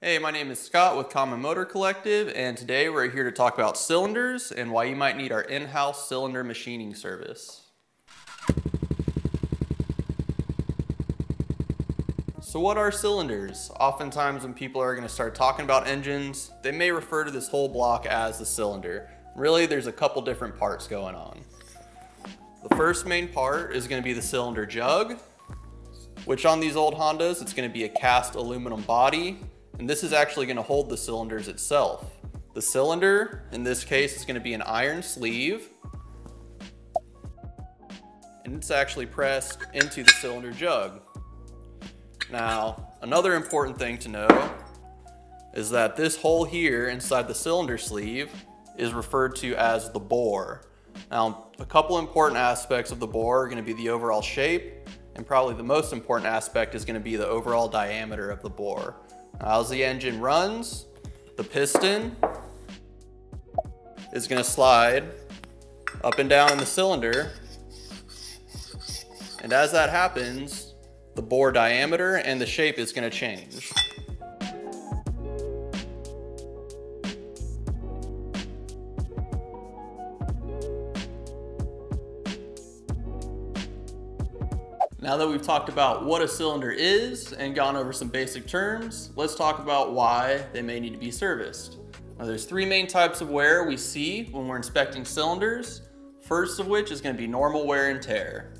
Hey, my name is Scott with Common Motor Collective, and today we're here to talk about cylinders and why you might need our in-house cylinder machining service. So what are cylinders? Oftentimes when people are gonna start talking about engines, they may refer to this whole block as the cylinder. Really, there's a couple different parts going on. The first main part is gonna be the cylinder jug, which on these old Hondas, it's gonna be a cast aluminum body and this is actually gonna hold the cylinders itself. The cylinder, in this case, is gonna be an iron sleeve, and it's actually pressed into the cylinder jug. Now, another important thing to know is that this hole here inside the cylinder sleeve is referred to as the bore. Now, a couple important aspects of the bore are gonna be the overall shape, and probably the most important aspect is gonna be the overall diameter of the bore. As the engine runs, the piston is gonna slide up and down in the cylinder. And as that happens, the bore diameter and the shape is gonna change. Now that we've talked about what a cylinder is and gone over some basic terms, let's talk about why they may need to be serviced. Now there's three main types of wear we see when we're inspecting cylinders, first of which is going to be normal wear and tear.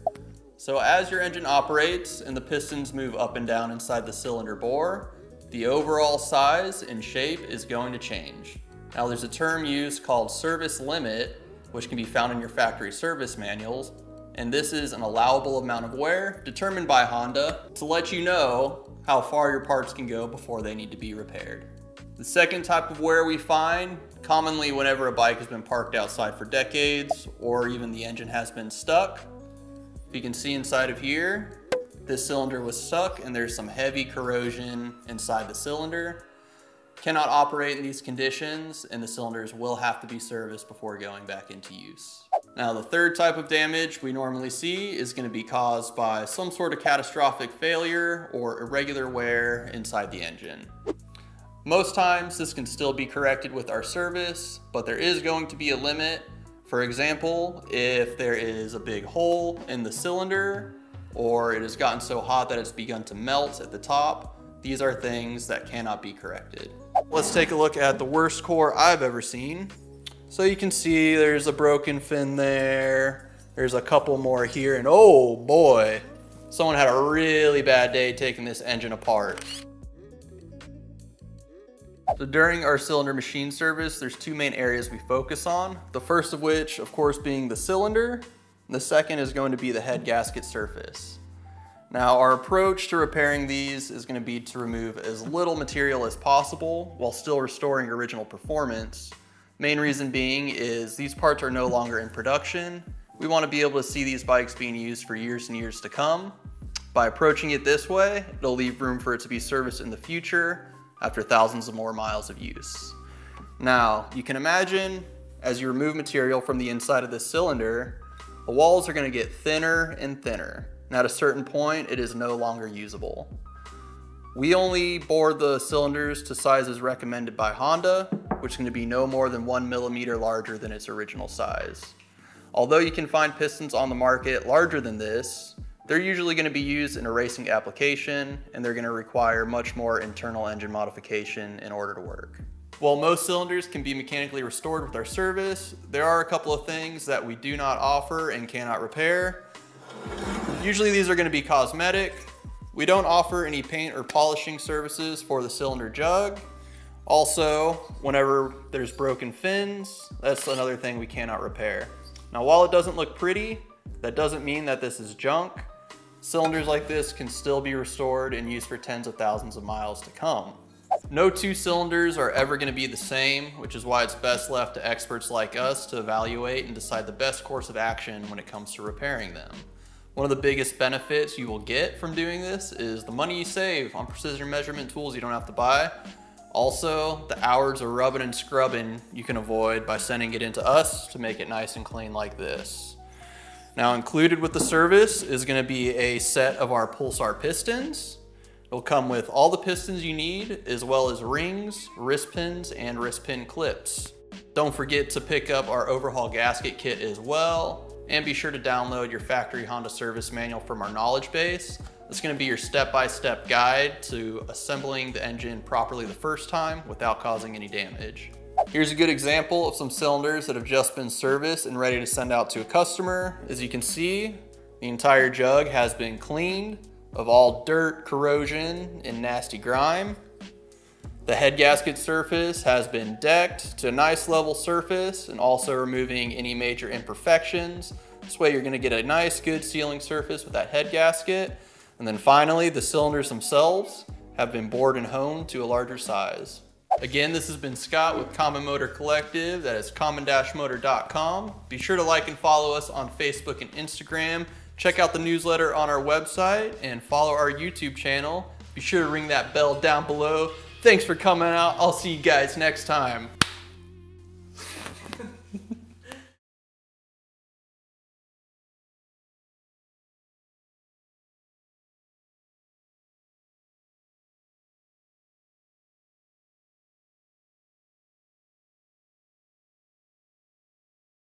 So as your engine operates and the pistons move up and down inside the cylinder bore, the overall size and shape is going to change. Now there's a term used called service limit, which can be found in your factory service manuals, and this is an allowable amount of wear determined by Honda to let you know how far your parts can go before they need to be repaired. The second type of wear we find commonly whenever a bike has been parked outside for decades or even the engine has been stuck. If you can see inside of here, this cylinder was stuck and there's some heavy corrosion inside the cylinder. Cannot operate in these conditions and the cylinders will have to be serviced before going back into use. Now the third type of damage we normally see is going to be caused by some sort of catastrophic failure or irregular wear inside the engine. Most times this can still be corrected with our service, but there is going to be a limit. For example, if there is a big hole in the cylinder or it has gotten so hot that it's begun to melt at the top, these are things that cannot be corrected. Let's take a look at the worst core I've ever seen. So you can see there's a broken fin there. There's a couple more here and oh boy, someone had a really bad day taking this engine apart. So during our cylinder machine service, there's two main areas we focus on. The first of which, of course, being the cylinder. the second is going to be the head gasket surface. Now our approach to repairing these is going to be to remove as little material as possible while still restoring original performance Main reason being is these parts are no longer in production. We want to be able to see these bikes being used for years and years to come. By approaching it this way, it'll leave room for it to be serviced in the future after thousands of more miles of use. Now, you can imagine as you remove material from the inside of this cylinder, the walls are going to get thinner and thinner. And at a certain point, it is no longer usable. We only bore the cylinders to sizes recommended by Honda, which is going to be no more than one millimeter larger than its original size. Although you can find pistons on the market larger than this, they're usually going to be used in a racing application and they're going to require much more internal engine modification in order to work. While most cylinders can be mechanically restored with our service, there are a couple of things that we do not offer and cannot repair. Usually these are going to be cosmetic, we don't offer any paint or polishing services for the cylinder jug. Also, whenever there's broken fins, that's another thing we cannot repair. Now, while it doesn't look pretty, that doesn't mean that this is junk. Cylinders like this can still be restored and used for tens of thousands of miles to come. No two cylinders are ever going to be the same, which is why it's best left to experts like us to evaluate and decide the best course of action when it comes to repairing them. One of the biggest benefits you will get from doing this is the money you save on precision measurement tools you don't have to buy. Also, the hours of rubbing and scrubbing you can avoid by sending it into us to make it nice and clean like this. Now included with the service is gonna be a set of our Pulsar pistons. It'll come with all the pistons you need, as well as rings, wrist pins, and wrist pin clips. Don't forget to pick up our overhaul gasket kit as well, and be sure to download your factory Honda service manual from our knowledge base. It's gonna be your step-by-step -step guide to assembling the engine properly the first time without causing any damage. Here's a good example of some cylinders that have just been serviced and ready to send out to a customer. As you can see, the entire jug has been cleaned of all dirt, corrosion, and nasty grime. The head gasket surface has been decked to a nice level surface and also removing any major imperfections. This way you're gonna get a nice good sealing surface with that head gasket. And then finally, the cylinders themselves have been bored and honed to a larger size. Again, this has been Scott with Common Motor Collective. That is common-motor.com. Be sure to like and follow us on Facebook and Instagram. Check out the newsletter on our website and follow our YouTube channel. Be sure to ring that bell down below. Thanks for coming out. I'll see you guys next time.